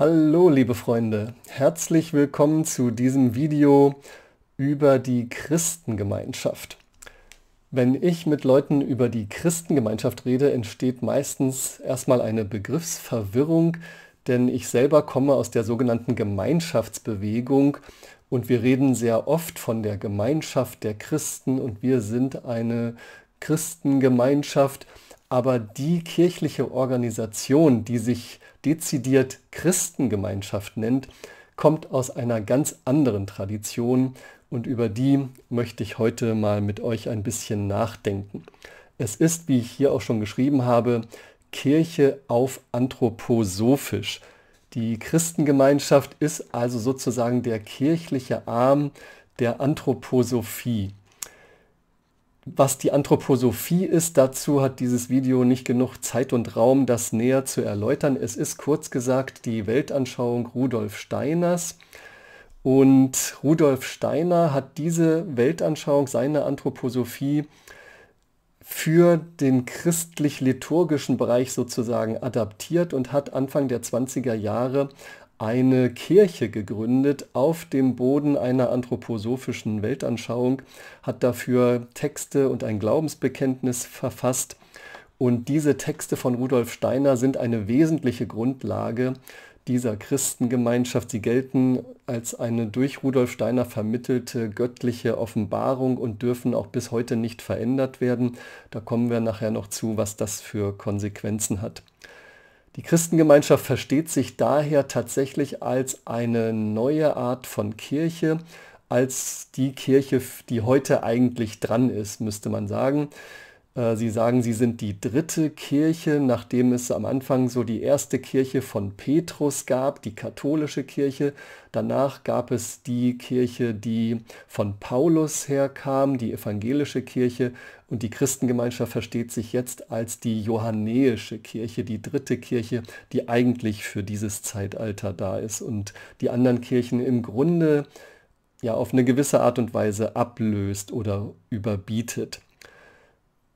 Hallo liebe Freunde, herzlich willkommen zu diesem Video über die Christengemeinschaft. Wenn ich mit Leuten über die Christengemeinschaft rede, entsteht meistens erstmal eine Begriffsverwirrung, denn ich selber komme aus der sogenannten Gemeinschaftsbewegung und wir reden sehr oft von der Gemeinschaft der Christen und wir sind eine Christengemeinschaft, aber die kirchliche Organisation, die sich dezidiert Christengemeinschaft nennt, kommt aus einer ganz anderen Tradition und über die möchte ich heute mal mit euch ein bisschen nachdenken. Es ist, wie ich hier auch schon geschrieben habe, Kirche auf anthroposophisch. Die Christengemeinschaft ist also sozusagen der kirchliche Arm der Anthroposophie. Was die Anthroposophie ist, dazu hat dieses Video nicht genug Zeit und Raum, das näher zu erläutern. Es ist kurz gesagt die Weltanschauung Rudolf Steiners. Und Rudolf Steiner hat diese Weltanschauung, seine Anthroposophie, für den christlich-liturgischen Bereich sozusagen adaptiert und hat Anfang der 20er Jahre eine Kirche gegründet auf dem Boden einer anthroposophischen Weltanschauung, hat dafür Texte und ein Glaubensbekenntnis verfasst. Und diese Texte von Rudolf Steiner sind eine wesentliche Grundlage dieser Christengemeinschaft. Sie gelten als eine durch Rudolf Steiner vermittelte göttliche Offenbarung und dürfen auch bis heute nicht verändert werden. Da kommen wir nachher noch zu, was das für Konsequenzen hat. Die Christengemeinschaft versteht sich daher tatsächlich als eine neue Art von Kirche, als die Kirche, die heute eigentlich dran ist, müsste man sagen. Äh, sie sagen, sie sind die dritte Kirche, nachdem es am Anfang so die erste Kirche von Petrus gab, die katholische Kirche. Danach gab es die Kirche, die von Paulus herkam, die evangelische Kirche. Und die Christengemeinschaft versteht sich jetzt als die johannäische Kirche, die dritte Kirche, die eigentlich für dieses Zeitalter da ist und die anderen Kirchen im Grunde ja auf eine gewisse Art und Weise ablöst oder überbietet.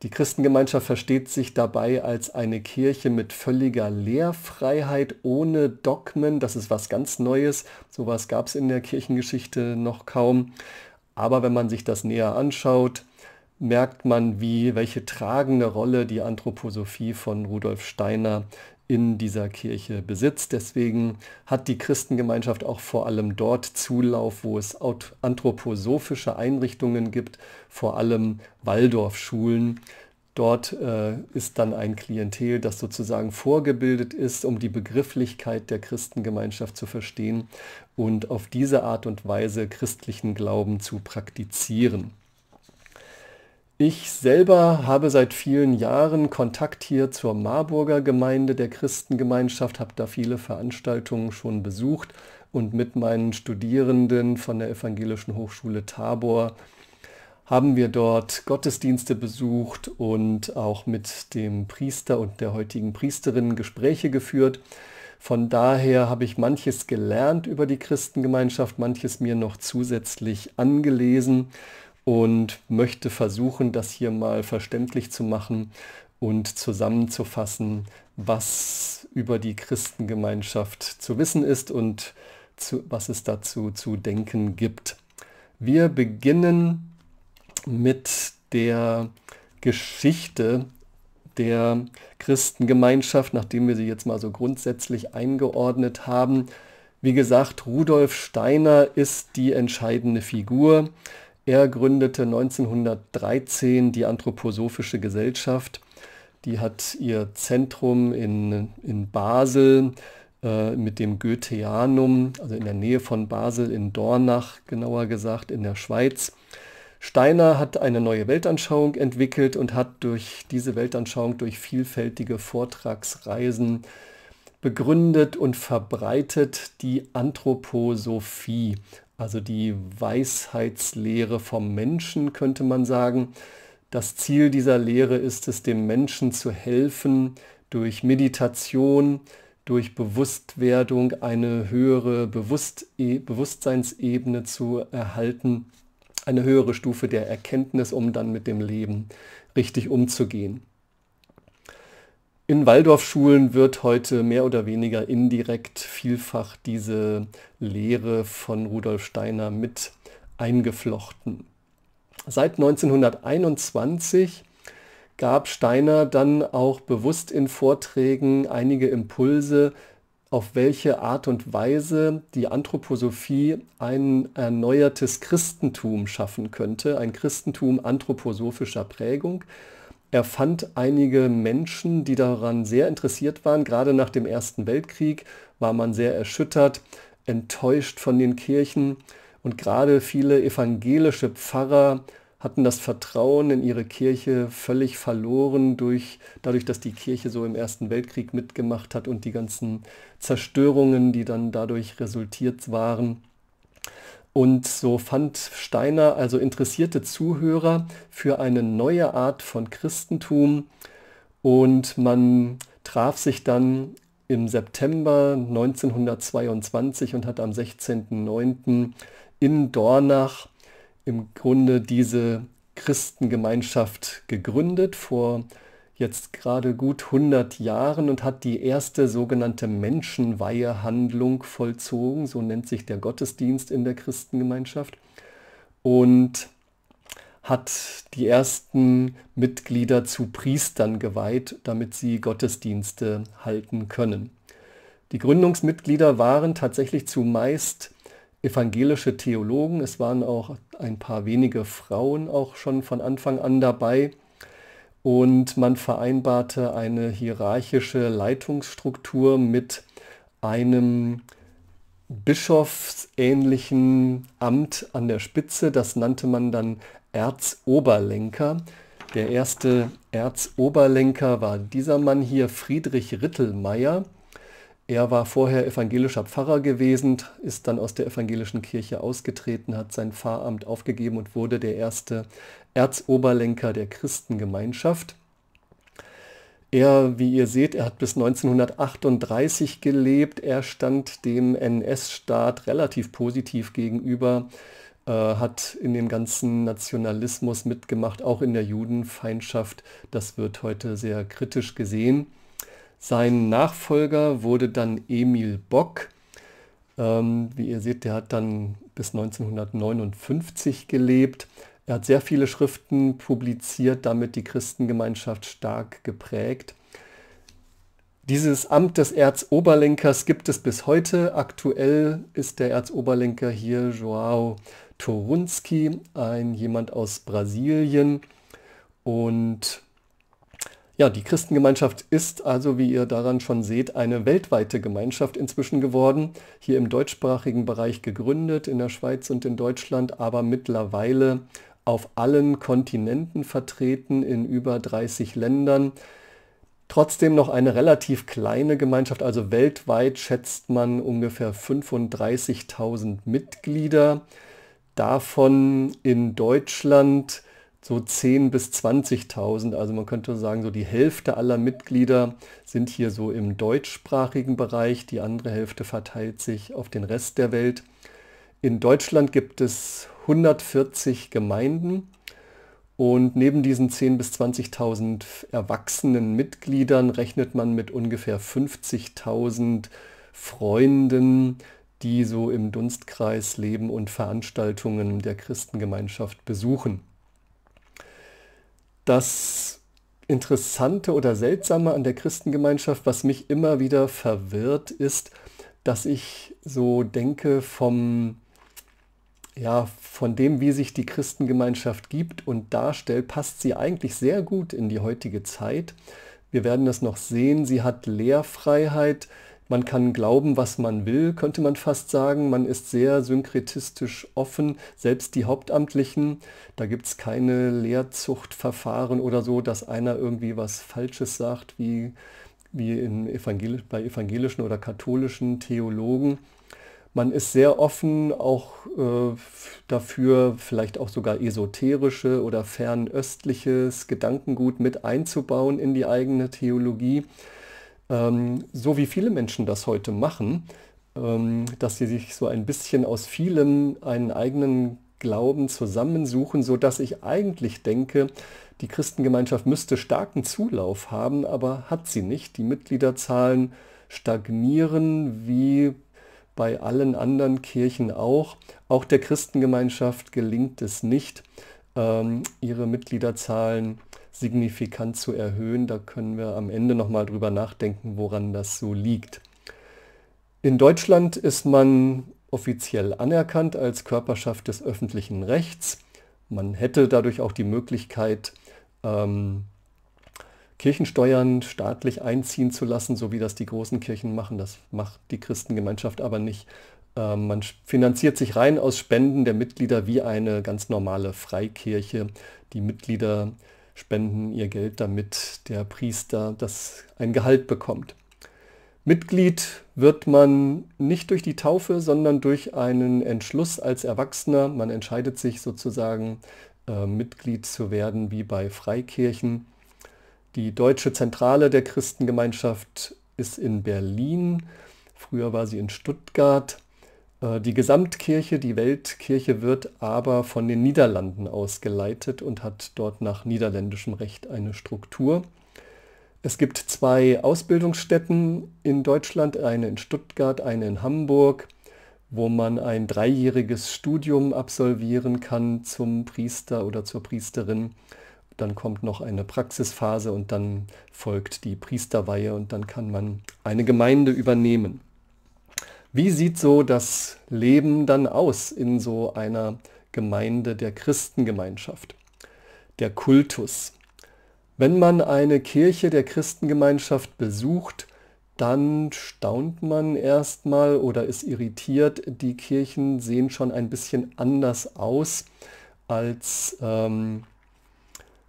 Die Christengemeinschaft versteht sich dabei als eine Kirche mit völliger Lehrfreiheit, ohne Dogmen. Das ist was ganz Neues. Sowas gab es in der Kirchengeschichte noch kaum. Aber wenn man sich das näher anschaut, merkt man, wie, welche tragende Rolle die Anthroposophie von Rudolf Steiner in dieser Kirche besitzt. Deswegen hat die Christengemeinschaft auch vor allem dort Zulauf, wo es anthroposophische Einrichtungen gibt, vor allem Waldorfschulen. Dort äh, ist dann ein Klientel, das sozusagen vorgebildet ist, um die Begrifflichkeit der Christengemeinschaft zu verstehen und auf diese Art und Weise christlichen Glauben zu praktizieren. Ich selber habe seit vielen Jahren Kontakt hier zur Marburger Gemeinde der Christengemeinschaft, habe da viele Veranstaltungen schon besucht und mit meinen Studierenden von der Evangelischen Hochschule Tabor haben wir dort Gottesdienste besucht und auch mit dem Priester und der heutigen Priesterin Gespräche geführt. Von daher habe ich manches gelernt über die Christengemeinschaft, manches mir noch zusätzlich angelesen und möchte versuchen, das hier mal verständlich zu machen und zusammenzufassen, was über die Christengemeinschaft zu wissen ist und zu, was es dazu zu denken gibt. Wir beginnen mit der Geschichte der Christengemeinschaft, nachdem wir sie jetzt mal so grundsätzlich eingeordnet haben. Wie gesagt, Rudolf Steiner ist die entscheidende Figur. Er gründete 1913 die Anthroposophische Gesellschaft. Die hat ihr Zentrum in, in Basel äh, mit dem Goetheanum, also in der Nähe von Basel, in Dornach genauer gesagt, in der Schweiz. Steiner hat eine neue Weltanschauung entwickelt und hat durch diese Weltanschauung durch vielfältige Vortragsreisen begründet und verbreitet die Anthroposophie, also die Weisheitslehre vom Menschen, könnte man sagen. Das Ziel dieser Lehre ist es, dem Menschen zu helfen, durch Meditation, durch Bewusstwerdung eine höhere Bewusst Bewusstseinsebene zu erhalten, eine höhere Stufe der Erkenntnis, um dann mit dem Leben richtig umzugehen. In Waldorfschulen wird heute mehr oder weniger indirekt vielfach diese Lehre von Rudolf Steiner mit eingeflochten. Seit 1921 gab Steiner dann auch bewusst in Vorträgen einige Impulse, auf welche Art und Weise die Anthroposophie ein erneuertes Christentum schaffen könnte, ein Christentum anthroposophischer Prägung. Er fand einige Menschen, die daran sehr interessiert waren. Gerade nach dem Ersten Weltkrieg war man sehr erschüttert, enttäuscht von den Kirchen und gerade viele evangelische Pfarrer hatten das Vertrauen in ihre Kirche völlig verloren durch, dadurch, dass die Kirche so im Ersten Weltkrieg mitgemacht hat und die ganzen Zerstörungen, die dann dadurch resultiert waren. Und so fand Steiner also interessierte Zuhörer für eine neue Art von Christentum und man traf sich dann im September 1922 und hat am 16.09. in Dornach im Grunde diese Christengemeinschaft gegründet vor jetzt gerade gut 100 Jahren und hat die erste sogenannte Menschenweihehandlung vollzogen, so nennt sich der Gottesdienst in der Christengemeinschaft und hat die ersten Mitglieder zu Priestern geweiht, damit sie Gottesdienste halten können. Die Gründungsmitglieder waren tatsächlich zumeist evangelische Theologen. Es waren auch ein paar wenige Frauen auch schon von Anfang an dabei. Und man vereinbarte eine hierarchische Leitungsstruktur mit einem bischofsähnlichen Amt an der Spitze. Das nannte man dann Erzoberlenker. Der erste Erzoberlenker war dieser Mann hier, Friedrich Rittelmeier. Er war vorher evangelischer Pfarrer gewesen, ist dann aus der evangelischen Kirche ausgetreten, hat sein Pfarramt aufgegeben und wurde der erste Erzoberlenker der Christengemeinschaft. Er, wie ihr seht, er hat bis 1938 gelebt. Er stand dem NS-Staat relativ positiv gegenüber, äh, hat in dem ganzen Nationalismus mitgemacht, auch in der Judenfeindschaft. Das wird heute sehr kritisch gesehen. Sein Nachfolger wurde dann Emil Bock. Ähm, wie ihr seht, der hat dann bis 1959 gelebt. Er hat sehr viele Schriften publiziert, damit die Christengemeinschaft stark geprägt. Dieses Amt des Erzoberlenkers gibt es bis heute. Aktuell ist der Erzoberlenker hier Joao Torunski, ein jemand aus Brasilien. Und ja, die Christengemeinschaft ist also, wie ihr daran schon seht, eine weltweite Gemeinschaft inzwischen geworden, hier im deutschsprachigen Bereich gegründet, in der Schweiz und in Deutschland, aber mittlerweile auf allen Kontinenten vertreten, in über 30 Ländern. Trotzdem noch eine relativ kleine Gemeinschaft, also weltweit schätzt man ungefähr 35.000 Mitglieder. Davon in Deutschland so 10.000 bis 20.000. Also man könnte sagen, so die Hälfte aller Mitglieder sind hier so im deutschsprachigen Bereich. Die andere Hälfte verteilt sich auf den Rest der Welt. In Deutschland gibt es 140 Gemeinden und neben diesen 10.000 bis 20.000 erwachsenen Mitgliedern rechnet man mit ungefähr 50.000 Freunden, die so im Dunstkreis leben und Veranstaltungen der Christengemeinschaft besuchen. Das Interessante oder Seltsame an der Christengemeinschaft, was mich immer wieder verwirrt, ist, dass ich so denke vom, ja, von dem, wie sich die Christengemeinschaft gibt und darstellt, passt sie eigentlich sehr gut in die heutige Zeit. Wir werden das noch sehen. Sie hat Lehrfreiheit, man kann glauben, was man will, könnte man fast sagen. Man ist sehr synkretistisch offen, selbst die Hauptamtlichen. Da gibt es keine Lehrzuchtverfahren oder so, dass einer irgendwie was Falsches sagt, wie, wie in Evangel bei evangelischen oder katholischen Theologen. Man ist sehr offen auch äh, dafür, vielleicht auch sogar esoterische oder fernöstliches Gedankengut mit einzubauen in die eigene Theologie ähm, so wie viele Menschen das heute machen, ähm, dass sie sich so ein bisschen aus vielem einen eigenen Glauben zusammensuchen, sodass ich eigentlich denke, Die Christengemeinschaft müsste starken Zulauf haben, aber hat sie nicht. Die Mitgliederzahlen stagnieren wie bei allen anderen Kirchen auch. Auch der Christengemeinschaft gelingt es nicht, ähm, ihre Mitgliederzahlen signifikant zu erhöhen. Da können wir am Ende nochmal drüber nachdenken, woran das so liegt. In Deutschland ist man offiziell anerkannt als Körperschaft des öffentlichen Rechts. Man hätte dadurch auch die Möglichkeit, ähm, Kirchensteuern staatlich einziehen zu lassen, so wie das die großen Kirchen machen. Das macht die Christengemeinschaft aber nicht. Ähm, man finanziert sich rein aus Spenden der Mitglieder wie eine ganz normale Freikirche. Die Mitglieder spenden ihr Geld, damit der Priester das ein Gehalt bekommt. Mitglied wird man nicht durch die Taufe, sondern durch einen Entschluss als Erwachsener. Man entscheidet sich sozusagen, äh, Mitglied zu werden, wie bei Freikirchen. Die deutsche Zentrale der Christengemeinschaft ist in Berlin. Früher war sie in Stuttgart. Äh, die Gesamtkirche, die Weltkirche wird aber von den Niederlanden ausgeleitet und hat dort nach niederländischem Recht eine Struktur. Es gibt zwei Ausbildungsstätten in Deutschland, eine in Stuttgart, eine in Hamburg, wo man ein dreijähriges Studium absolvieren kann zum Priester oder zur Priesterin. Dann kommt noch eine Praxisphase und dann folgt die Priesterweihe und dann kann man eine Gemeinde übernehmen. Wie sieht so das Leben dann aus in so einer Gemeinde der Christengemeinschaft? Der Kultus. Wenn man eine Kirche der Christengemeinschaft besucht, dann staunt man erstmal oder ist irritiert. Die Kirchen sehen schon ein bisschen anders aus, als ähm,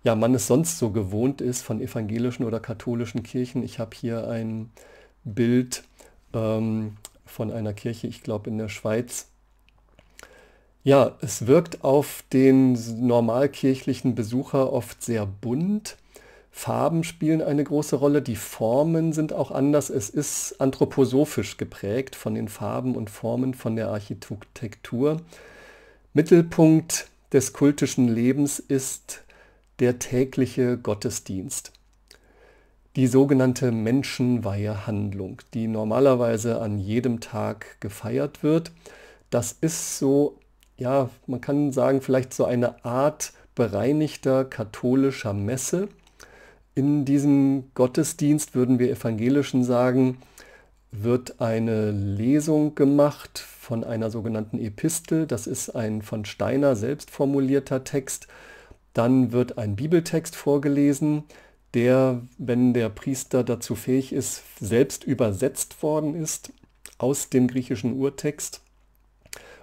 ja, man es sonst so gewohnt ist von evangelischen oder katholischen Kirchen. Ich habe hier ein Bild ähm, von einer Kirche, ich glaube in der Schweiz. Ja, es wirkt auf den normalkirchlichen Besucher oft sehr bunt. Farben spielen eine große Rolle, die Formen sind auch anders. Es ist anthroposophisch geprägt von den Farben und Formen, von der Architektur. Mittelpunkt des kultischen Lebens ist der tägliche Gottesdienst. Die sogenannte Menschenweihehandlung, die normalerweise an jedem Tag gefeiert wird. Das ist so, ja, man kann sagen, vielleicht so eine Art bereinigter katholischer Messe in diesem Gottesdienst, würden wir Evangelischen sagen, wird eine Lesung gemacht von einer sogenannten Epistel. Das ist ein von Steiner selbst formulierter Text. Dann wird ein Bibeltext vorgelesen, der, wenn der Priester dazu fähig ist, selbst übersetzt worden ist aus dem griechischen Urtext.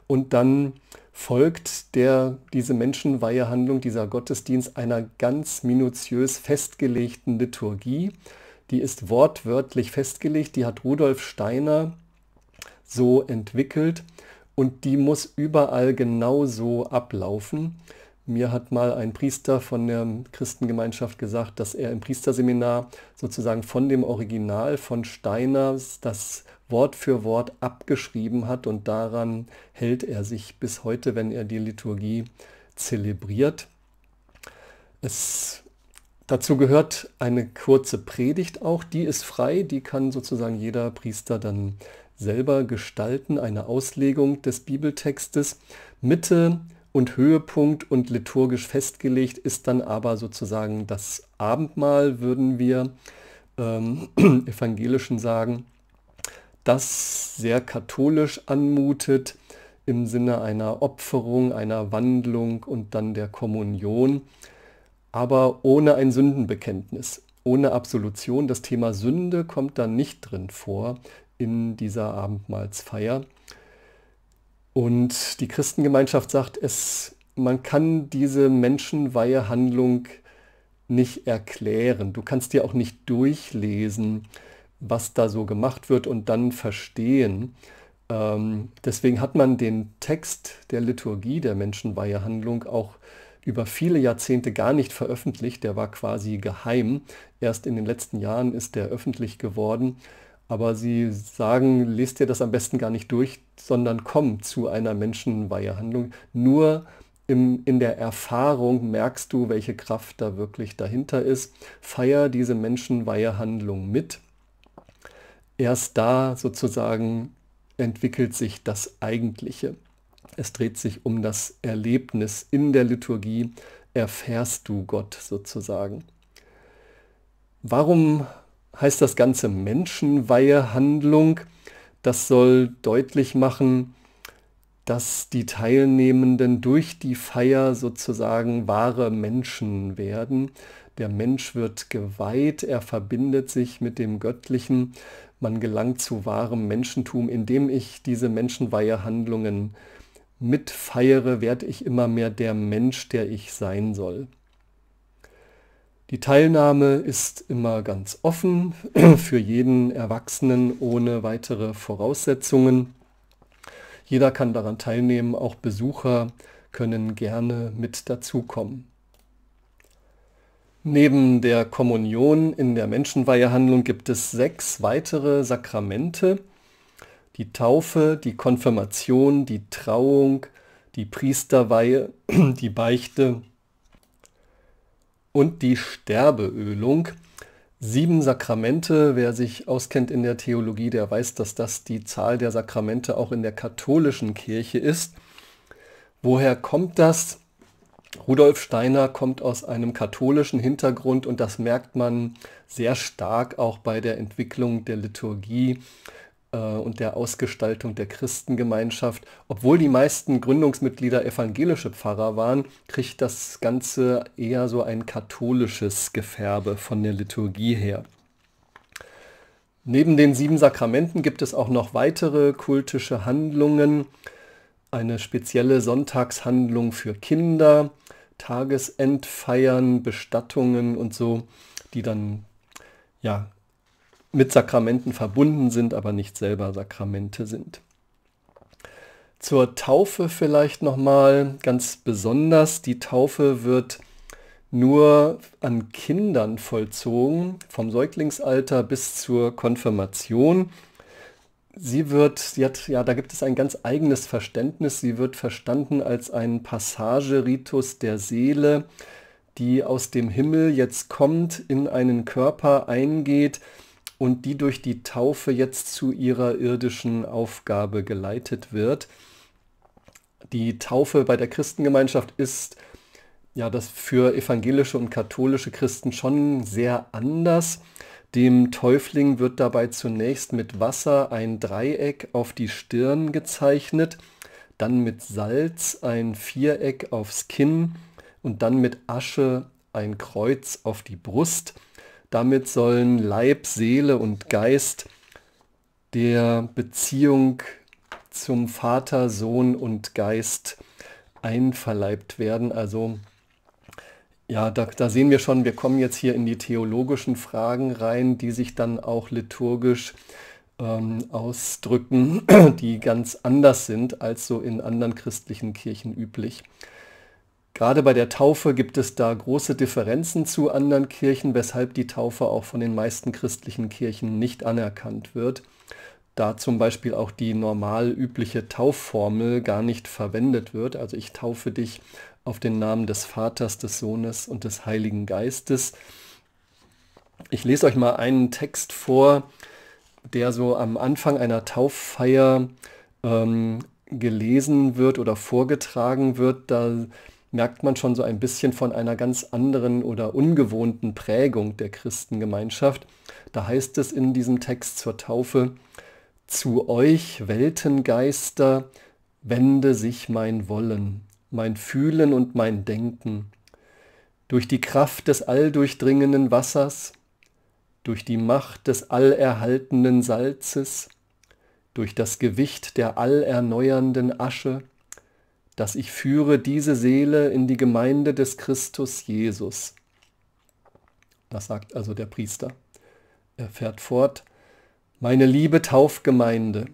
Und dann folgt der, diese Menschenweihehandlung, dieser Gottesdienst einer ganz minutiös festgelegten Liturgie. Die ist wortwörtlich festgelegt, die hat Rudolf Steiner so entwickelt und die muss überall genau so ablaufen. Mir hat mal ein Priester von der Christengemeinschaft gesagt, dass er im Priesterseminar sozusagen von dem Original von Steiner das Wort für Wort abgeschrieben hat und daran hält er sich bis heute, wenn er die Liturgie zelebriert. Es, dazu gehört eine kurze Predigt auch, die ist frei, die kann sozusagen jeder Priester dann selber gestalten, eine Auslegung des Bibeltextes. Mitte und Höhepunkt und liturgisch festgelegt ist dann aber sozusagen das Abendmahl, würden wir ähm, Evangelischen sagen das sehr katholisch anmutet im Sinne einer Opferung, einer Wandlung und dann der Kommunion, aber ohne ein Sündenbekenntnis, ohne Absolution. Das Thema Sünde kommt dann nicht drin vor in dieser Abendmahlsfeier. Und die Christengemeinschaft sagt, es, man kann diese Menschenweihehandlung nicht erklären. Du kannst dir auch nicht durchlesen, was da so gemacht wird und dann verstehen. Ähm, deswegen hat man den Text der Liturgie der Menschenweihehandlung auch über viele Jahrzehnte gar nicht veröffentlicht. Der war quasi geheim. Erst in den letzten Jahren ist der öffentlich geworden. Aber sie sagen, lest dir das am besten gar nicht durch, sondern komm zu einer Menschenweihehandlung. Nur im, in der Erfahrung merkst du, welche Kraft da wirklich dahinter ist. Feier diese Menschenweihehandlung mit. Erst da sozusagen entwickelt sich das Eigentliche. Es dreht sich um das Erlebnis. In der Liturgie erfährst du Gott sozusagen. Warum heißt das Ganze Menschenweihehandlung? Das soll deutlich machen, dass die Teilnehmenden durch die Feier sozusagen wahre Menschen werden. Der Mensch wird geweiht, er verbindet sich mit dem Göttlichen, man gelangt zu wahrem Menschentum, indem ich diese Menschenweihehandlungen mitfeiere, werde ich immer mehr der Mensch, der ich sein soll. Die Teilnahme ist immer ganz offen für jeden Erwachsenen ohne weitere Voraussetzungen. Jeder kann daran teilnehmen, auch Besucher können gerne mit dazukommen. Neben der Kommunion in der Menschenweihehandlung gibt es sechs weitere Sakramente. Die Taufe, die Konfirmation, die Trauung, die Priesterweihe, die Beichte und die Sterbeölung. Sieben Sakramente, wer sich auskennt in der Theologie, der weiß, dass das die Zahl der Sakramente auch in der katholischen Kirche ist. Woher kommt das? Rudolf Steiner kommt aus einem katholischen Hintergrund und das merkt man sehr stark auch bei der Entwicklung der Liturgie äh, und der Ausgestaltung der Christengemeinschaft. Obwohl die meisten Gründungsmitglieder evangelische Pfarrer waren, kriegt das Ganze eher so ein katholisches Gefärbe von der Liturgie her. Neben den sieben Sakramenten gibt es auch noch weitere kultische Handlungen. Eine spezielle Sonntagshandlung für Kinder, Tagesendfeiern, Bestattungen und so, die dann ja mit Sakramenten verbunden sind, aber nicht selber Sakramente sind. Zur Taufe vielleicht nochmal ganz besonders. Die Taufe wird nur an Kindern vollzogen, vom Säuglingsalter bis zur Konfirmation. Sie wird, sie hat, ja, da gibt es ein ganz eigenes Verständnis. Sie wird verstanden als ein Passageritus der Seele, die aus dem Himmel jetzt kommt, in einen Körper eingeht und die durch die Taufe jetzt zu ihrer irdischen Aufgabe geleitet wird. Die Taufe bei der Christengemeinschaft ist ja das für evangelische und katholische Christen schon sehr anders. Dem Täufling wird dabei zunächst mit Wasser ein Dreieck auf die Stirn gezeichnet, dann mit Salz ein Viereck aufs Kinn und dann mit Asche ein Kreuz auf die Brust. Damit sollen Leib, Seele und Geist der Beziehung zum Vater, Sohn und Geist einverleibt werden. Also ja, da, da, sehen wir schon, wir kommen jetzt hier in die theologischen Fragen rein, die sich dann auch liturgisch ähm, ausdrücken, die ganz anders sind als so in anderen christlichen Kirchen üblich. Gerade bei der Taufe gibt es da große Differenzen zu anderen Kirchen, weshalb die Taufe auch von den meisten christlichen Kirchen nicht anerkannt wird, da zum Beispiel auch die normal übliche Taufformel gar nicht verwendet wird. Also ich taufe dich auf den Namen des Vaters, des Sohnes und des Heiligen Geistes. Ich lese euch mal einen Text vor, der so am Anfang einer Tauffeier ähm, gelesen wird oder vorgetragen wird. Da merkt man schon so ein bisschen von einer ganz anderen oder ungewohnten Prägung der Christengemeinschaft. Da heißt es in diesem Text zur Taufe, zu euch Weltengeister wende sich mein Wollen, mein Fühlen und mein Denken. Durch die Kraft des alldurchdringenden Wassers, durch die Macht des allerhaltenden Salzes, durch das Gewicht der allerneuernden Asche, dass ich führe diese Seele in die Gemeinde des Christus Jesus. Das sagt also der Priester. Er fährt fort, meine liebe Taufgemeinde,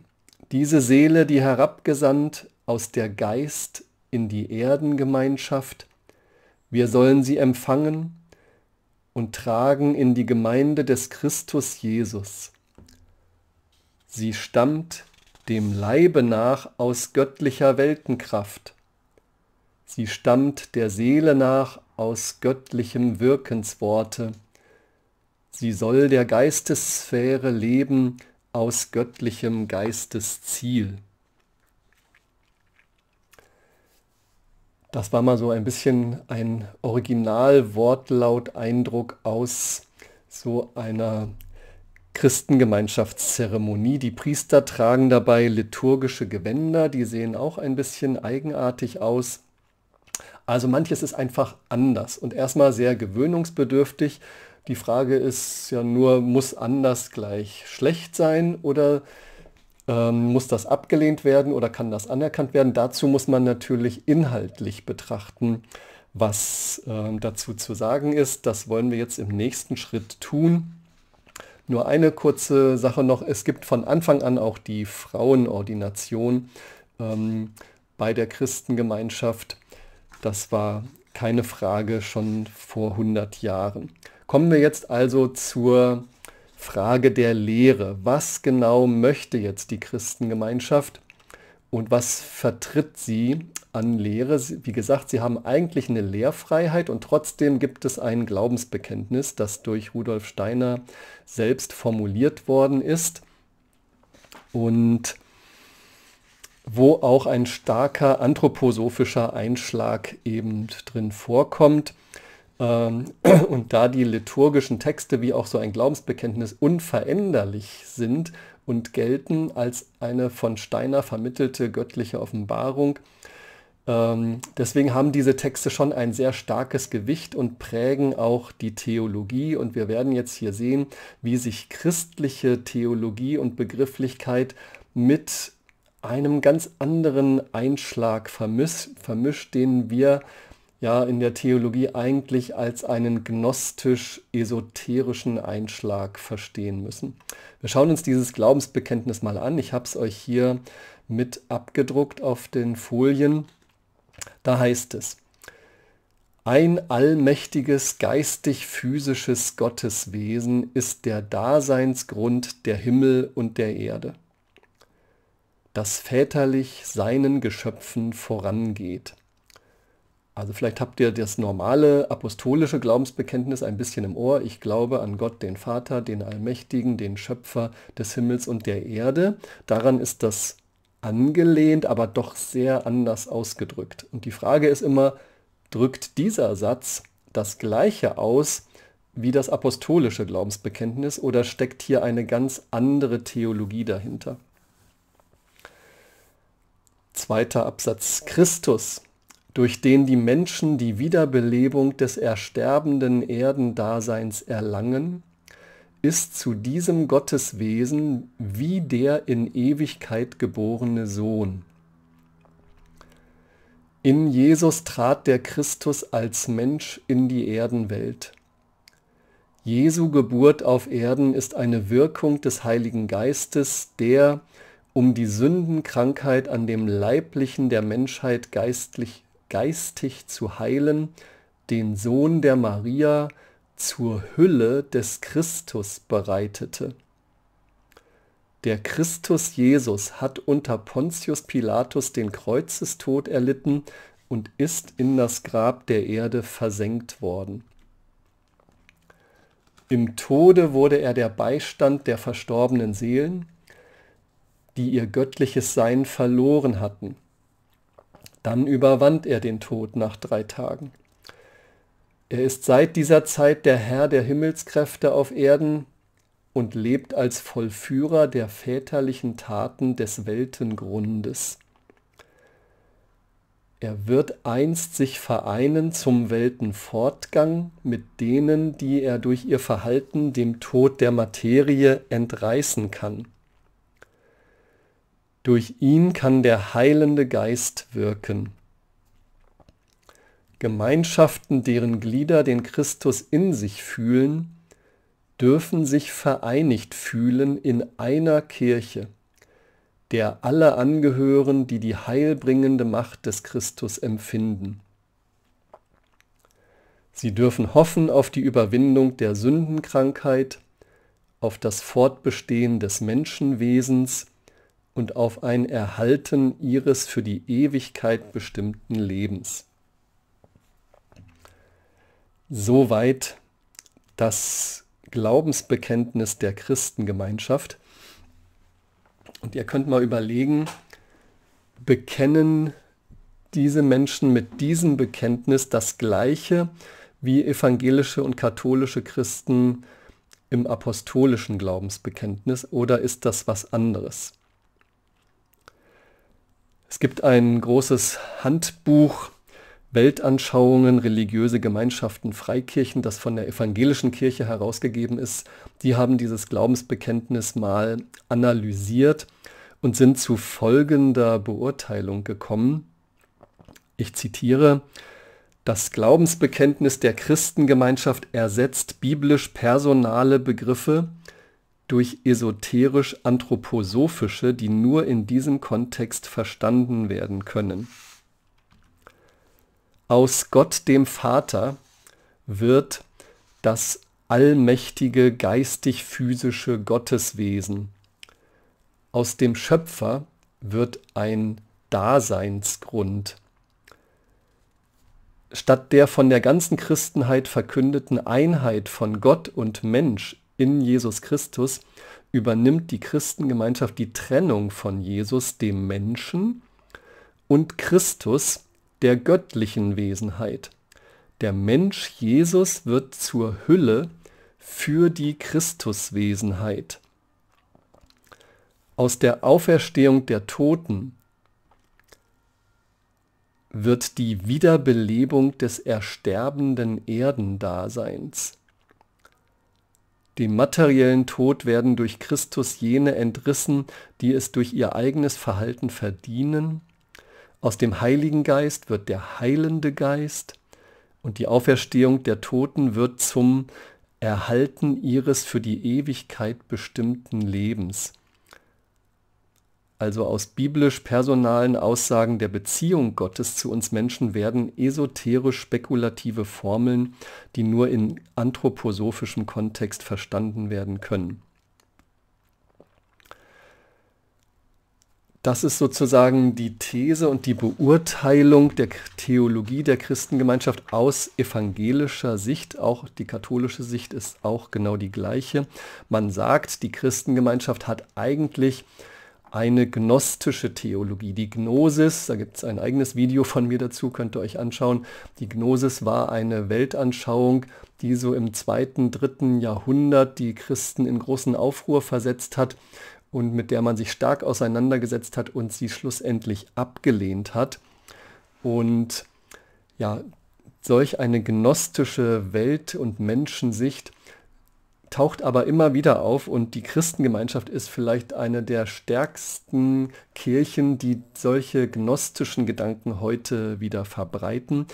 diese Seele, die herabgesandt aus der Geist in die Erdengemeinschaft, wir sollen sie empfangen und tragen in die Gemeinde des Christus Jesus. Sie stammt dem Leibe nach aus göttlicher Weltenkraft Sie stammt der Seele nach aus göttlichem Wirkensworte. Sie soll der Geistessphäre leben aus göttlichem Geistesziel. Das war mal so ein bisschen ein Original-Wortlaut-Eindruck aus so einer Christengemeinschaftszeremonie. Die Priester tragen dabei liturgische Gewänder, die sehen auch ein bisschen eigenartig aus. Also manches ist einfach anders und erstmal sehr gewöhnungsbedürftig. Die Frage ist ja nur, muss anders gleich schlecht sein oder ähm, muss das abgelehnt werden oder kann das anerkannt werden? Dazu muss man natürlich inhaltlich betrachten, was äh, dazu zu sagen ist. Das wollen wir jetzt im nächsten Schritt tun. Nur eine kurze Sache noch. Es gibt von Anfang an auch die Frauenordination ähm, bei der Christengemeinschaft. Das war keine Frage schon vor 100 Jahren. Kommen wir jetzt also zur Frage der Lehre. Was genau möchte jetzt die Christengemeinschaft und was vertritt sie an Lehre? Wie gesagt, sie haben eigentlich eine Lehrfreiheit und trotzdem gibt es ein Glaubensbekenntnis, das durch Rudolf Steiner selbst formuliert worden ist und wo auch ein starker anthroposophischer Einschlag eben drin vorkommt. Ähm, und da die liturgischen Texte wie auch so ein Glaubensbekenntnis unveränderlich sind und gelten als eine von Steiner vermittelte göttliche Offenbarung, ähm, deswegen haben diese Texte schon ein sehr starkes Gewicht und prägen auch die Theologie. Und wir werden jetzt hier sehen, wie sich christliche Theologie und Begrifflichkeit mit einem ganz anderen Einschlag vermischt, vermischt den wir ja in der Theologie eigentlich als einen gnostisch-esoterischen Einschlag verstehen müssen. Wir schauen uns dieses Glaubensbekenntnis mal an. Ich habe es euch hier mit abgedruckt auf den Folien. Da heißt es, ein allmächtiges geistig-physisches Gotteswesen ist der Daseinsgrund der Himmel und der Erde, das väterlich seinen Geschöpfen vorangeht. Also vielleicht habt ihr das normale apostolische Glaubensbekenntnis ein bisschen im Ohr. Ich glaube an Gott, den Vater, den Allmächtigen, den Schöpfer des Himmels und der Erde. Daran ist das angelehnt, aber doch sehr anders ausgedrückt. Und die Frage ist immer, drückt dieser Satz das gleiche aus wie das apostolische Glaubensbekenntnis oder steckt hier eine ganz andere Theologie dahinter? Zweiter Absatz. Christus durch den die Menschen die Wiederbelebung des ersterbenden Erdendaseins erlangen, ist zu diesem Gotteswesen wie der in Ewigkeit geborene Sohn. In Jesus trat der Christus als Mensch in die Erdenwelt. Jesu Geburt auf Erden ist eine Wirkung des Heiligen Geistes, der, um die Sündenkrankheit an dem Leiblichen der Menschheit geistlich geistig zu heilen, den Sohn der Maria zur Hülle des Christus bereitete. Der Christus Jesus hat unter Pontius Pilatus den Kreuzestod erlitten und ist in das Grab der Erde versenkt worden. Im Tode wurde er der Beistand der verstorbenen Seelen, die ihr göttliches Sein verloren hatten dann überwand er den Tod nach drei Tagen. Er ist seit dieser Zeit der Herr der Himmelskräfte auf Erden und lebt als Vollführer der väterlichen Taten des Weltengrundes. Er wird einst sich vereinen zum Weltenfortgang mit denen, die er durch ihr Verhalten dem Tod der Materie entreißen kann. Durch ihn kann der heilende Geist wirken. Gemeinschaften, deren Glieder den Christus in sich fühlen, dürfen sich vereinigt fühlen in einer Kirche, der alle angehören, die die heilbringende Macht des Christus empfinden. Sie dürfen hoffen auf die Überwindung der Sündenkrankheit, auf das Fortbestehen des Menschenwesens, und auf ein Erhalten ihres für die Ewigkeit bestimmten Lebens. Soweit das Glaubensbekenntnis der Christengemeinschaft. Und ihr könnt mal überlegen, bekennen diese Menschen mit diesem Bekenntnis das gleiche wie evangelische und katholische Christen im apostolischen Glaubensbekenntnis oder ist das was anderes? Es gibt ein großes Handbuch Weltanschauungen, religiöse Gemeinschaften, Freikirchen, das von der evangelischen Kirche herausgegeben ist. Die haben dieses Glaubensbekenntnis mal analysiert und sind zu folgender Beurteilung gekommen. Ich zitiere, das Glaubensbekenntnis der Christengemeinschaft ersetzt biblisch personale Begriffe durch esoterisch anthroposophische, die nur in diesem Kontext verstanden werden können. Aus Gott dem Vater wird das allmächtige geistig-physische Gotteswesen. Aus dem Schöpfer wird ein Daseinsgrund statt der von der ganzen Christenheit verkündeten Einheit von Gott und Mensch in Jesus Christus übernimmt die Christengemeinschaft die Trennung von Jesus, dem Menschen, und Christus, der göttlichen Wesenheit. Der Mensch Jesus wird zur Hülle für die Christuswesenheit. Aus der Auferstehung der Toten wird die Wiederbelebung des ersterbenden Erdendaseins. Dem materiellen Tod werden durch Christus jene entrissen, die es durch ihr eigenes Verhalten verdienen. Aus dem Heiligen Geist wird der heilende Geist und die Auferstehung der Toten wird zum Erhalten ihres für die Ewigkeit bestimmten Lebens also aus biblisch-personalen Aussagen der Beziehung Gottes zu uns Menschen werden esoterisch-spekulative Formeln, die nur in anthroposophischem Kontext verstanden werden können. Das ist sozusagen die These und die Beurteilung der Theologie der Christengemeinschaft aus evangelischer Sicht. Auch die katholische Sicht ist auch genau die gleiche. Man sagt, die Christengemeinschaft hat eigentlich eine gnostische Theologie. Die Gnosis, da gibt es ein eigenes Video von mir dazu, könnt ihr euch anschauen. Die Gnosis war eine Weltanschauung, die so im zweiten, dritten Jahrhundert die Christen in großen Aufruhr versetzt hat und mit der man sich stark auseinandergesetzt hat und sie schlussendlich abgelehnt hat. Und ja, solch eine gnostische Welt- und Menschensicht taucht aber immer wieder auf und die Christengemeinschaft ist vielleicht eine der stärksten Kirchen, die solche gnostischen Gedanken heute wieder verbreiten.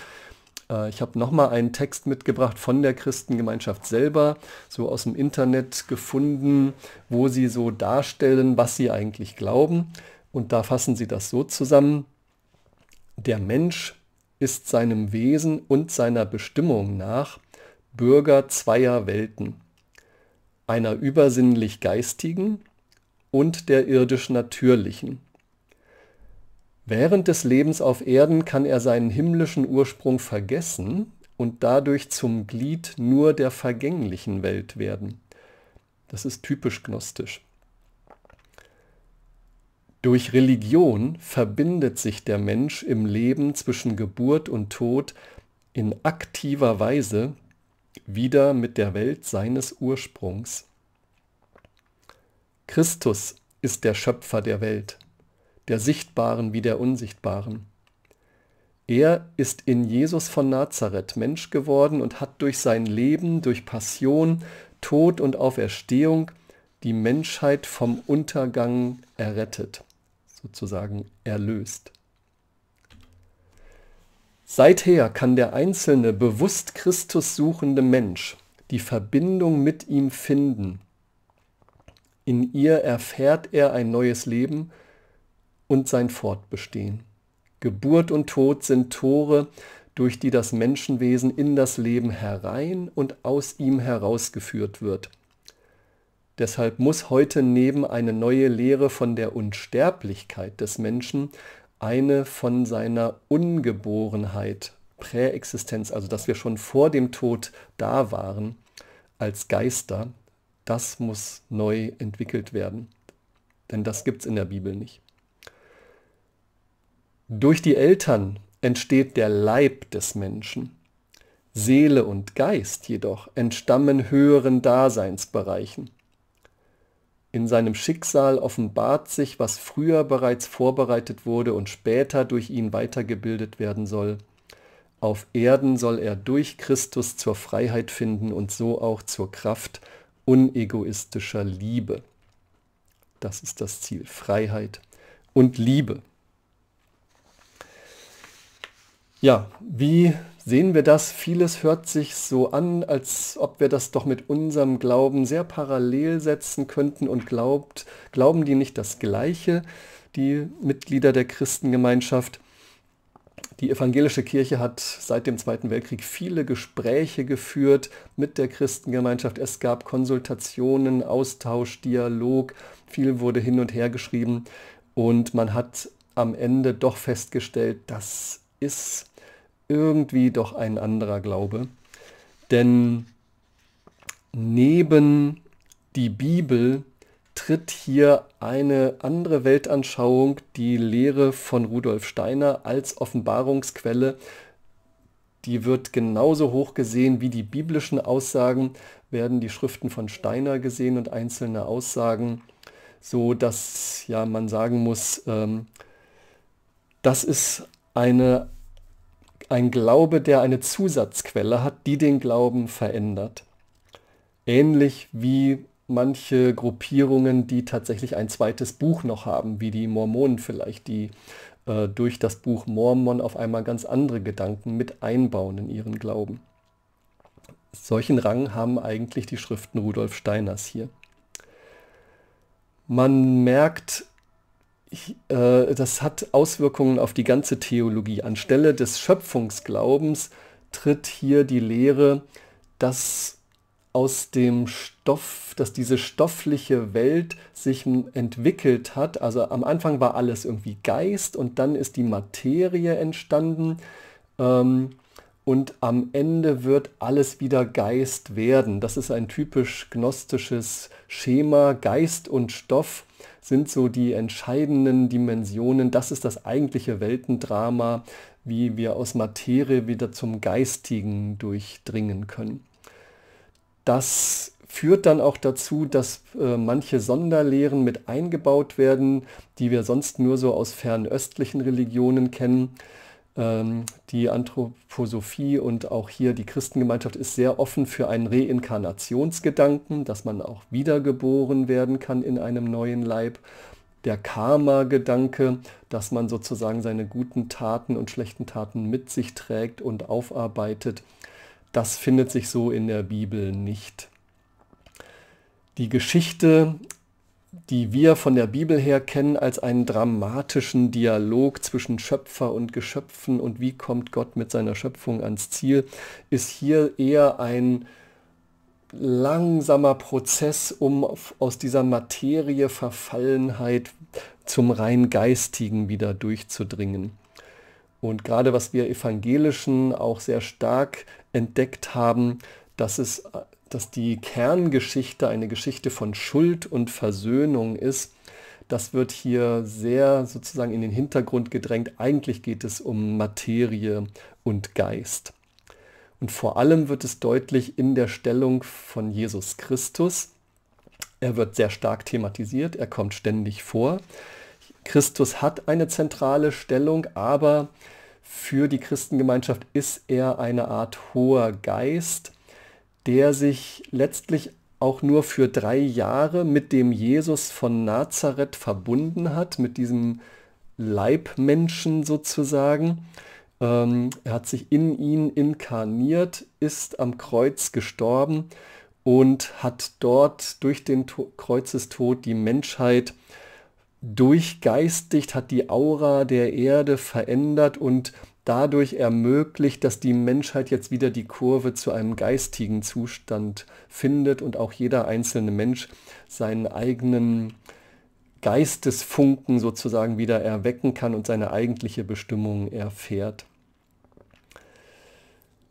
Äh, ich habe nochmal einen Text mitgebracht von der Christengemeinschaft selber, so aus dem Internet gefunden, wo sie so darstellen, was sie eigentlich glauben. Und da fassen sie das so zusammen. Der Mensch ist seinem Wesen und seiner Bestimmung nach Bürger zweier Welten einer übersinnlich geistigen und der irdisch natürlichen. Während des Lebens auf Erden kann er seinen himmlischen Ursprung vergessen und dadurch zum Glied nur der vergänglichen Welt werden. Das ist typisch gnostisch. Durch Religion verbindet sich der Mensch im Leben zwischen Geburt und Tod in aktiver Weise wieder mit der Welt seines Ursprungs. Christus ist der Schöpfer der Welt, der Sichtbaren wie der Unsichtbaren. Er ist in Jesus von Nazareth Mensch geworden und hat durch sein Leben, durch Passion, Tod und Auferstehung die Menschheit vom Untergang errettet, sozusagen erlöst. Seither kann der einzelne bewusst Christus suchende Mensch die Verbindung mit ihm finden. In ihr erfährt er ein neues Leben und sein Fortbestehen. Geburt und Tod sind Tore, durch die das Menschenwesen in das Leben herein und aus ihm herausgeführt wird. Deshalb muss heute neben eine neue Lehre von der Unsterblichkeit des Menschen eine von seiner Ungeborenheit Präexistenz, also dass wir schon vor dem Tod da waren als Geister, das muss neu entwickelt werden. Denn das gibt es in der Bibel nicht. Durch die Eltern entsteht der Leib des Menschen. Seele und Geist jedoch entstammen höheren Daseinsbereichen. In seinem Schicksal offenbart sich, was früher bereits vorbereitet wurde und später durch ihn weitergebildet werden soll. Auf Erden soll er durch Christus zur Freiheit finden und so auch zur Kraft unegoistischer Liebe. Das ist das Ziel, Freiheit und Liebe. Ja, wie sehen wir das? Vieles hört sich so an, als ob wir das doch mit unserem Glauben sehr parallel setzen könnten und glaubt, glauben die nicht das Gleiche, die Mitglieder der Christengemeinschaft. Die evangelische Kirche hat seit dem Zweiten Weltkrieg viele Gespräche geführt mit der Christengemeinschaft. Es gab Konsultationen, Austausch, Dialog, viel wurde hin und her geschrieben und man hat am Ende doch festgestellt, das ist irgendwie doch ein anderer Glaube. Denn neben die Bibel tritt hier eine andere Weltanschauung, die Lehre von Rudolf Steiner als Offenbarungsquelle. Die wird genauso hoch gesehen wie die biblischen Aussagen, werden die Schriften von Steiner gesehen und einzelne Aussagen, so dass ja man sagen muss, ähm, das ist eine, ein Glaube, der eine Zusatzquelle hat, die den Glauben verändert. Ähnlich wie manche Gruppierungen, die tatsächlich ein zweites Buch noch haben, wie die Mormonen vielleicht, die äh, durch das Buch Mormon auf einmal ganz andere Gedanken mit einbauen in ihren Glauben. Solchen Rang haben eigentlich die Schriften Rudolf Steiners hier. Man merkt, äh, das hat Auswirkungen auf die ganze Theologie. Anstelle des Schöpfungsglaubens tritt hier die Lehre, dass aus dem Stoff, dass diese stoffliche Welt sich entwickelt hat. Also am Anfang war alles irgendwie Geist und dann ist die Materie entstanden. Ähm, und am Ende wird alles wieder Geist werden. Das ist ein typisch gnostisches Schema. Geist und Stoff sind so die entscheidenden Dimensionen. Das ist das eigentliche Weltendrama, wie wir aus Materie wieder zum Geistigen durchdringen können. Das führt dann auch dazu, dass äh, manche Sonderlehren mit eingebaut werden, die wir sonst nur so aus fernöstlichen Religionen kennen. Ähm, die Anthroposophie und auch hier die Christengemeinschaft ist sehr offen für einen Reinkarnationsgedanken, dass man auch wiedergeboren werden kann in einem neuen Leib. Der Karma-Gedanke, dass man sozusagen seine guten Taten und schlechten Taten mit sich trägt und aufarbeitet. Das findet sich so in der Bibel nicht. Die Geschichte, die wir von der Bibel her kennen als einen dramatischen Dialog zwischen Schöpfer und Geschöpfen und wie kommt Gott mit seiner Schöpfung ans Ziel, ist hier eher ein langsamer Prozess, um aus dieser Materie Verfallenheit zum rein geistigen wieder durchzudringen. Und gerade was wir Evangelischen auch sehr stark entdeckt haben, dass es dass die Kerngeschichte eine Geschichte von Schuld und Versöhnung ist, das wird hier sehr sozusagen in den Hintergrund gedrängt. Eigentlich geht es um Materie und Geist. Und vor allem wird es deutlich in der Stellung von Jesus Christus. Er wird sehr stark thematisiert, er kommt ständig vor. Christus hat eine zentrale Stellung, aber für die Christengemeinschaft ist er eine Art hoher Geist, der sich letztlich auch nur für drei Jahre mit dem Jesus von Nazareth verbunden hat, mit diesem Leibmenschen sozusagen. Ähm, er hat sich in ihn inkarniert, ist am Kreuz gestorben und hat dort durch den to Kreuzestod die Menschheit durchgeistigt, hat die Aura der Erde verändert und dadurch ermöglicht, dass die Menschheit jetzt wieder die Kurve zu einem geistigen Zustand findet und auch jeder einzelne Mensch seinen eigenen Geistesfunken sozusagen wieder erwecken kann und seine eigentliche Bestimmung erfährt.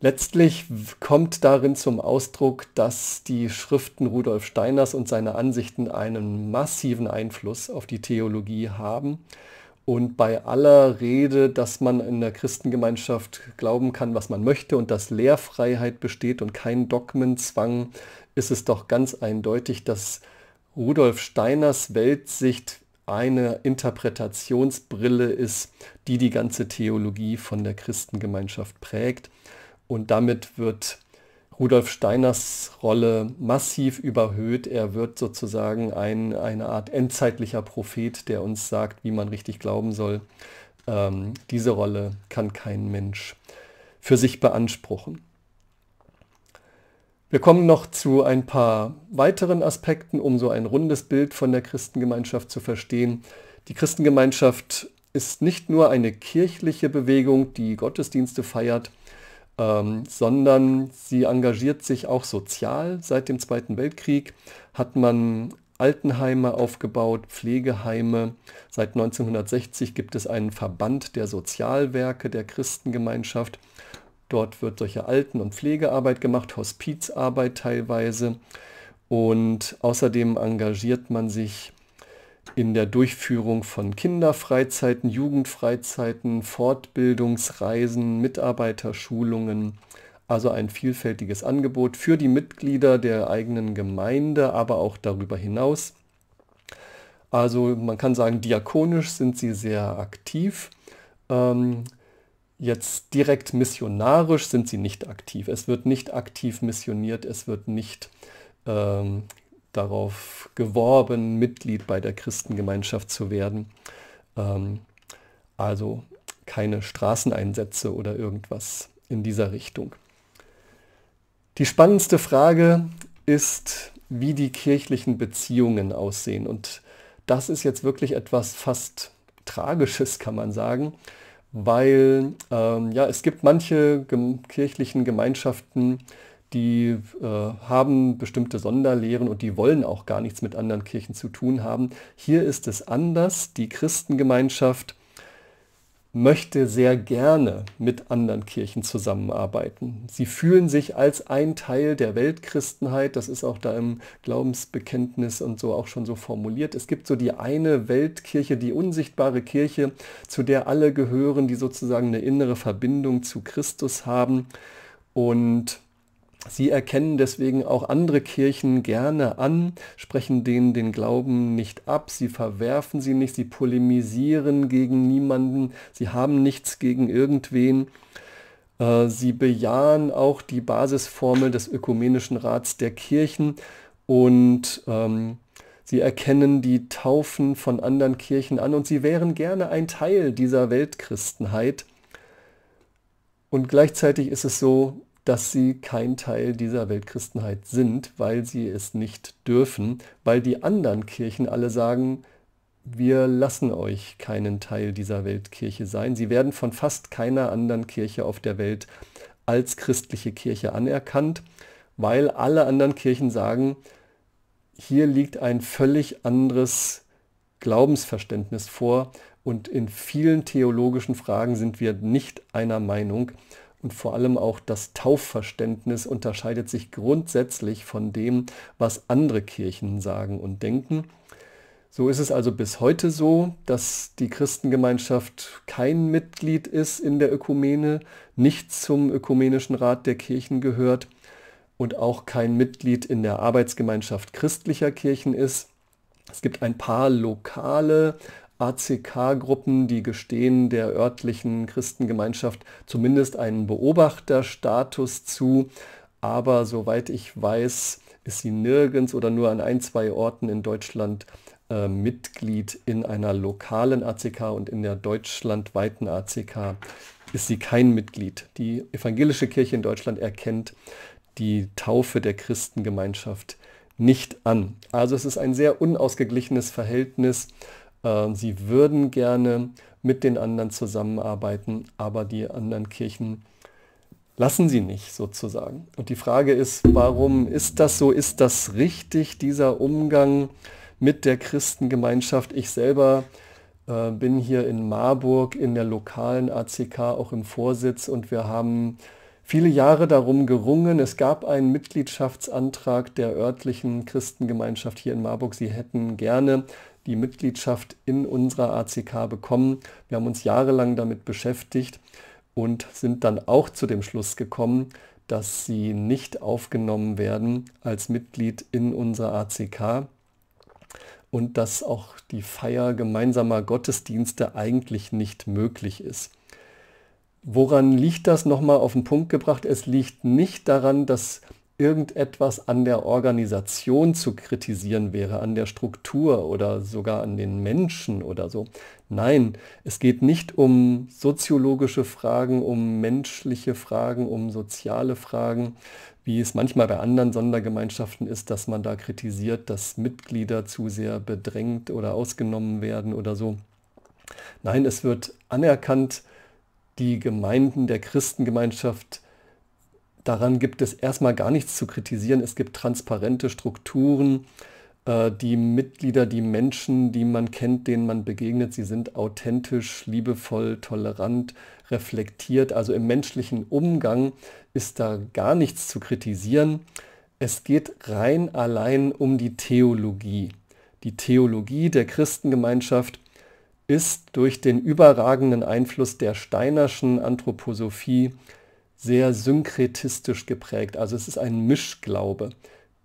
Letztlich kommt darin zum Ausdruck, dass die Schriften Rudolf Steiners und seine Ansichten einen massiven Einfluss auf die Theologie haben. Und bei aller Rede, dass man in der Christengemeinschaft glauben kann, was man möchte und dass Lehrfreiheit besteht und kein Dogmenzwang, ist es doch ganz eindeutig, dass Rudolf Steiners Weltsicht eine Interpretationsbrille ist, die die ganze Theologie von der Christengemeinschaft prägt. Und damit wird Rudolf Steiners Rolle massiv überhöht. Er wird sozusagen ein, eine Art endzeitlicher Prophet, der uns sagt, wie man richtig glauben soll. Ähm, diese Rolle kann kein Mensch für sich beanspruchen. Wir kommen noch zu ein paar weiteren Aspekten, um so ein rundes Bild von der Christengemeinschaft zu verstehen. Die Christengemeinschaft ist nicht nur eine kirchliche Bewegung, die Gottesdienste feiert, ähm, sondern sie engagiert sich auch sozial. Seit dem Zweiten Weltkrieg hat man Altenheime aufgebaut, Pflegeheime. Seit 1960 gibt es einen Verband der Sozialwerke der Christengemeinschaft. Dort wird solche Alten- und Pflegearbeit gemacht, Hospizarbeit teilweise. Und außerdem engagiert man sich in der Durchführung von Kinderfreizeiten, Jugendfreizeiten, Fortbildungsreisen, Mitarbeiterschulungen, also ein vielfältiges Angebot für die Mitglieder der eigenen Gemeinde, aber auch darüber hinaus. Also man kann sagen, diakonisch sind sie sehr aktiv. Ähm, jetzt direkt missionarisch sind sie nicht aktiv. Es wird nicht aktiv missioniert, es wird nicht ähm, darauf geworben, Mitglied bei der Christengemeinschaft zu werden. Ähm, also keine Straßeneinsätze oder irgendwas in dieser Richtung. Die spannendste Frage ist, wie die kirchlichen Beziehungen aussehen. Und das ist jetzt wirklich etwas fast Tragisches, kann man sagen, weil ähm, ja, es gibt manche kirchlichen Gemeinschaften, die äh, haben bestimmte Sonderlehren und die wollen auch gar nichts mit anderen Kirchen zu tun haben. Hier ist es anders. Die Christengemeinschaft möchte sehr gerne mit anderen Kirchen zusammenarbeiten. Sie fühlen sich als ein Teil der Weltchristenheit, das ist auch da im Glaubensbekenntnis und so auch schon so formuliert. Es gibt so die eine Weltkirche, die unsichtbare Kirche, zu der alle gehören, die sozusagen eine innere Verbindung zu Christus haben. Und Sie erkennen deswegen auch andere Kirchen gerne an, sprechen denen den Glauben nicht ab, sie verwerfen sie nicht, sie polemisieren gegen niemanden, sie haben nichts gegen irgendwen. Äh, sie bejahen auch die Basisformel des Ökumenischen Rats der Kirchen und ähm, sie erkennen die Taufen von anderen Kirchen an und sie wären gerne ein Teil dieser Weltchristenheit. Und gleichzeitig ist es so, dass sie kein Teil dieser Weltchristenheit sind, weil sie es nicht dürfen, weil die anderen Kirchen alle sagen, wir lassen euch keinen Teil dieser Weltkirche sein. Sie werden von fast keiner anderen Kirche auf der Welt als christliche Kirche anerkannt, weil alle anderen Kirchen sagen, hier liegt ein völlig anderes Glaubensverständnis vor und in vielen theologischen Fragen sind wir nicht einer Meinung und vor allem auch das Taufverständnis unterscheidet sich grundsätzlich von dem, was andere Kirchen sagen und denken. So ist es also bis heute so, dass die Christengemeinschaft kein Mitglied ist in der Ökumene, nicht zum Ökumenischen Rat der Kirchen gehört und auch kein Mitglied in der Arbeitsgemeinschaft christlicher Kirchen ist. Es gibt ein paar lokale ACK-Gruppen, die gestehen der örtlichen Christengemeinschaft zumindest einen Beobachterstatus zu, aber soweit ich weiß, ist sie nirgends oder nur an ein, zwei Orten in Deutschland äh, Mitglied in einer lokalen ACK und in der deutschlandweiten ACK ist sie kein Mitglied. Die evangelische Kirche in Deutschland erkennt die Taufe der Christengemeinschaft nicht an. Also es ist ein sehr unausgeglichenes Verhältnis sie würden gerne mit den anderen zusammenarbeiten, aber die anderen Kirchen lassen sie nicht sozusagen. Und die Frage ist, warum ist das so? Ist das richtig, dieser Umgang mit der Christengemeinschaft? Ich selber äh, bin hier in Marburg in der lokalen ACK auch im Vorsitz und wir haben viele Jahre darum gerungen. Es gab einen Mitgliedschaftsantrag der örtlichen Christengemeinschaft hier in Marburg. Sie hätten gerne die Mitgliedschaft in unserer ACK bekommen. Wir haben uns jahrelang damit beschäftigt und sind dann auch zu dem Schluss gekommen, dass sie nicht aufgenommen werden als Mitglied in unserer ACK und dass auch die Feier gemeinsamer Gottesdienste eigentlich nicht möglich ist. Woran liegt das nochmal auf den Punkt gebracht? Es liegt nicht daran, dass irgendetwas an der Organisation zu kritisieren wäre, an der Struktur oder sogar an den Menschen oder so. Nein, es geht nicht um soziologische Fragen, um menschliche Fragen, um soziale Fragen, wie es manchmal bei anderen Sondergemeinschaften ist, dass man da kritisiert, dass Mitglieder zu sehr bedrängt oder ausgenommen werden oder so. Nein, es wird anerkannt, die Gemeinden der Christengemeinschaft Daran gibt es erstmal gar nichts zu kritisieren. Es gibt transparente Strukturen. Äh, die Mitglieder, die Menschen, die man kennt, denen man begegnet, sie sind authentisch, liebevoll, tolerant, reflektiert. Also im menschlichen Umgang ist da gar nichts zu kritisieren. Es geht rein allein um die Theologie. Die Theologie der Christengemeinschaft ist durch den überragenden Einfluss der Steinerschen Anthroposophie sehr synkretistisch geprägt. Also es ist ein Mischglaube.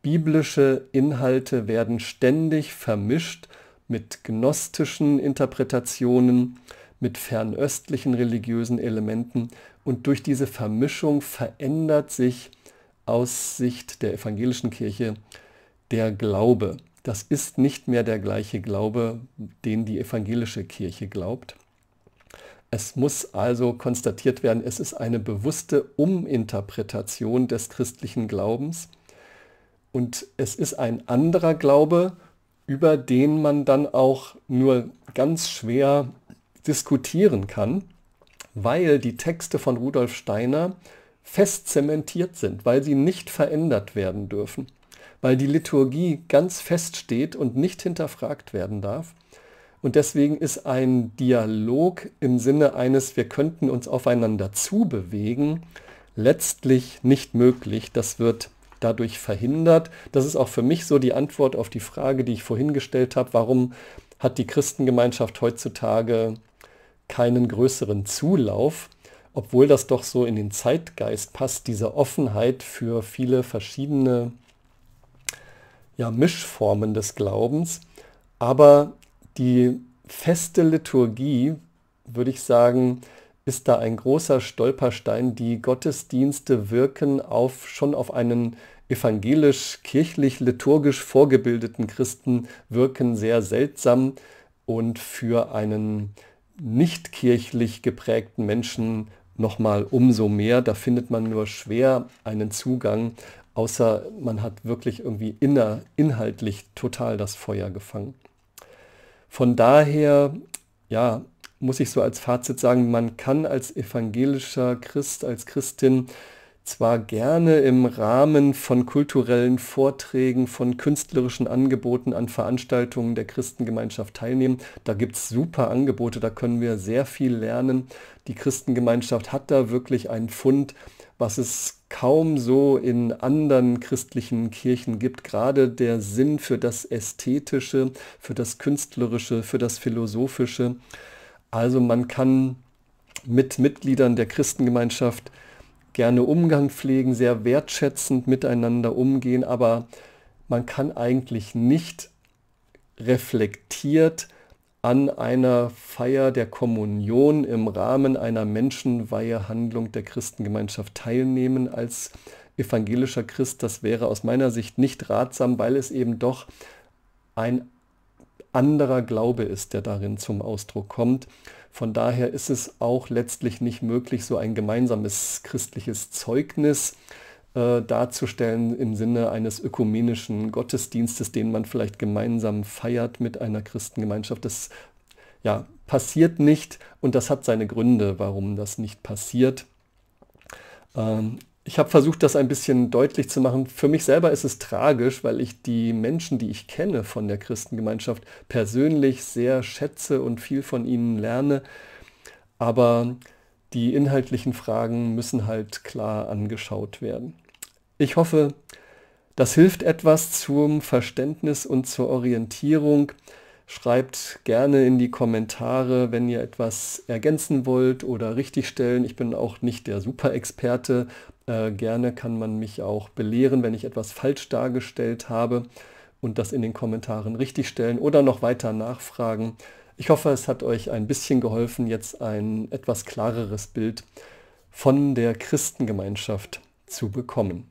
Biblische Inhalte werden ständig vermischt mit gnostischen Interpretationen, mit fernöstlichen religiösen Elementen und durch diese Vermischung verändert sich aus Sicht der evangelischen Kirche der Glaube. Das ist nicht mehr der gleiche Glaube, den die evangelische Kirche glaubt. Es muss also konstatiert werden, es ist eine bewusste Uminterpretation des christlichen Glaubens und es ist ein anderer Glaube, über den man dann auch nur ganz schwer diskutieren kann, weil die Texte von Rudolf Steiner fest zementiert sind, weil sie nicht verändert werden dürfen, weil die Liturgie ganz fest steht und nicht hinterfragt werden darf. Und deswegen ist ein Dialog im Sinne eines, wir könnten uns aufeinander zubewegen, letztlich nicht möglich. Das wird dadurch verhindert. Das ist auch für mich so die Antwort auf die Frage, die ich vorhin gestellt habe, warum hat die Christengemeinschaft heutzutage keinen größeren Zulauf, obwohl das doch so in den Zeitgeist passt, diese Offenheit für viele verschiedene ja, Mischformen des Glaubens. Aber die feste Liturgie, würde ich sagen, ist da ein großer Stolperstein. Die Gottesdienste wirken auf, schon auf einen evangelisch-kirchlich-liturgisch vorgebildeten Christen, wirken sehr seltsam und für einen nicht kirchlich geprägten Menschen nochmal umso mehr. Da findet man nur schwer einen Zugang, außer man hat wirklich irgendwie inner, inhaltlich total das Feuer gefangen. Von daher, ja, muss ich so als Fazit sagen, man kann als evangelischer Christ, als Christin zwar gerne im Rahmen von kulturellen Vorträgen, von künstlerischen Angeboten an Veranstaltungen der Christengemeinschaft teilnehmen. Da gibt es super Angebote, da können wir sehr viel lernen. Die Christengemeinschaft hat da wirklich einen Fund, was es kaum so in anderen christlichen Kirchen gibt. Gerade der Sinn für das Ästhetische, für das Künstlerische, für das Philosophische. Also man kann mit Mitgliedern der Christengemeinschaft gerne Umgang pflegen, sehr wertschätzend miteinander umgehen, aber man kann eigentlich nicht reflektiert an einer Feier der Kommunion im Rahmen einer Menschenweihehandlung der Christengemeinschaft teilnehmen als evangelischer Christ. Das wäre aus meiner Sicht nicht ratsam, weil es eben doch ein anderer Glaube ist, der darin zum Ausdruck kommt. Von daher ist es auch letztlich nicht möglich, so ein gemeinsames christliches Zeugnis äh, darzustellen im Sinne eines ökumenischen Gottesdienstes, den man vielleicht gemeinsam feiert mit einer Christengemeinschaft. Das ja, passiert nicht und das hat seine Gründe, warum das nicht passiert. Ähm, ich habe versucht, das ein bisschen deutlich zu machen. Für mich selber ist es tragisch, weil ich die Menschen, die ich kenne von der Christengemeinschaft, persönlich sehr schätze und viel von ihnen lerne. Aber Die inhaltlichen Fragen müssen halt klar angeschaut werden. Ich hoffe, das hilft etwas zum Verständnis und zur Orientierung. Schreibt gerne in die Kommentare, wenn ihr etwas ergänzen wollt oder richtigstellen. Ich bin auch nicht der Superexperte. Äh, gerne kann man mich auch belehren, wenn ich etwas falsch dargestellt habe und das in den Kommentaren richtigstellen oder noch weiter nachfragen. Ich hoffe, es hat euch ein bisschen geholfen, jetzt ein etwas klareres Bild von der Christengemeinschaft zu bekommen.